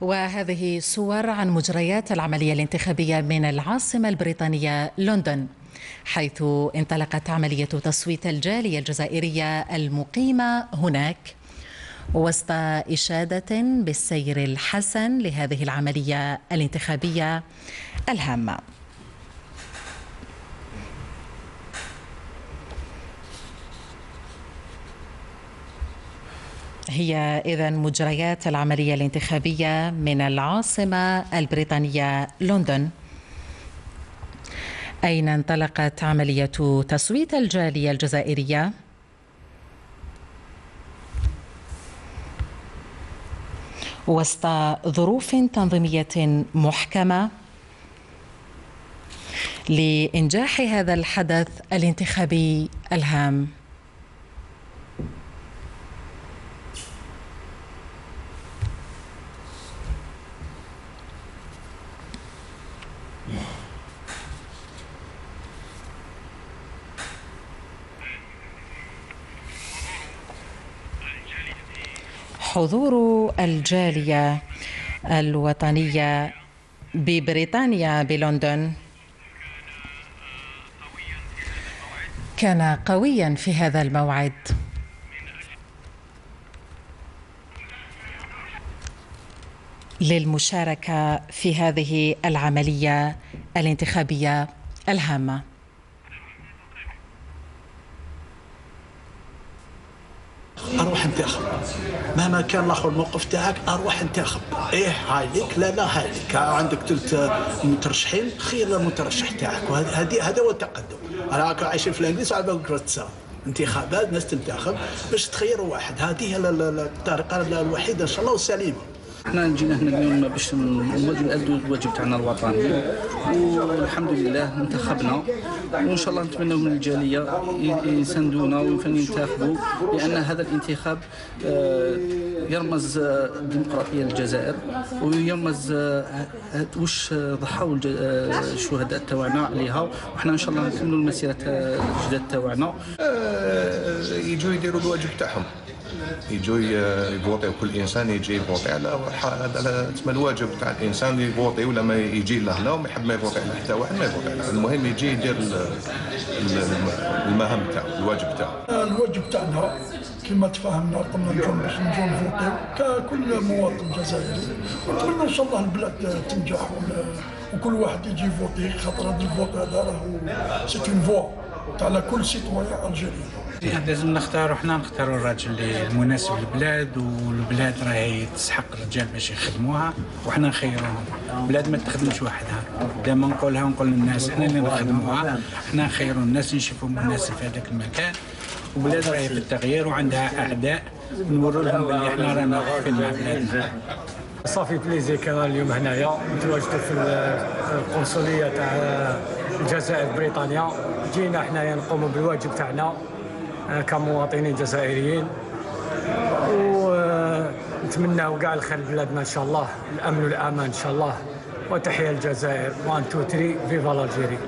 وهذه صور عن مجريات العملية الانتخابية من العاصمة البريطانية لندن حيث انطلقت عملية تصويت الجالية الجزائرية المقيمة هناك. وسط إشادة بالسير الحسن لهذه العملية الانتخابية الهامة. هي إذا مجريات العملية الانتخابية من العاصمة البريطانية لندن. أين انطلقت عملية تصويت الجالية الجزائرية؟ وسط ظروف تنظيمية محكمة لإنجاح هذا الحدث الانتخابي الهام. حضور الجالية الوطنية ببريطانيا بلندن. كان قويا في هذا الموعد. للمشاركة في هذه العملية الانتخابية الهامة. أروح انتخب مهما كان الآخر الموقف تاعك أروح انتخب إيه هاي لك لا لا هاي لك عندك ثلث مترشحين خير المترشح تاعك. وهذه هذا هو التقدم. أنا عايشين في الإنجليز على بالك انتخابات الناس تنتخب باش تخيروا واحد. هذه هي الطريقة الوحيدة إن شاء الله والسليمه إحنا جينا هنا اليوم باش نأدوا الواجب تاعنا الوطني. والحمد لله انتخبنا. وإن شاء الله نتمنى من الجالية يساندونا وينتخبوا لأن هذا الانتخاب آه، يرمز الديمقراطية للجزائر. ويرمز آه، واش ضحوا الشهداء تاعنا عليها. وحنا إن شاء الله نكملوا المسيرة الجداد تاعنا. آه، يجوا يديروا الواجب تاعهم. يجوا يفوتيو كل إنسان يجي يفوتي على تسمى الواجب تاع الإنسان يفوتي ولا ما يجي له هنا وما يحب ما يفوتي على حتى واحد ما يفوتي على المهم يجي يدير المهام تاعو الواجب تاعو الواجب تاعنا كما تفاهمنا قمنا نجون باش نجون نفوتيو ككل مواطن جزائري. ونتمنى إن شاء الله البلاد تنجح وكل واحد يجي يفوتي خاطر هذا ال vote هذا راهو c'est une voix. تاع كل citoyen algérien لازم نختاروا حنا نختاروا الراجل اللي المناسب للبلاد والبلاد راهي تسحق الرجال باش يخدموها وحنا نخيروهم. البلاد ما تخدمش وحدها. دائما نقولها ونقول للناس حنا اللي نخدموها. حنا نخيروا الناس نشوفوا مناسب في هذاك المكان. وبلاد راهي في التغيير وعندها أعداء نوروا لهم بلي حنا رانا واقفين مع بلادنا صافي بليزي كان اليوم هنايا. نتواجدوا في القنصلية تاع الجزائر بريطانيا. جينا حنايا نقوموا بالواجب تاعنا كمواطنين جزائريين. ونتمنى كاع الخير لبلادنا إن شاء الله الأمن والأمان إن شاء الله. وتحيا الجزائر 1 2 3 فيفا الجيري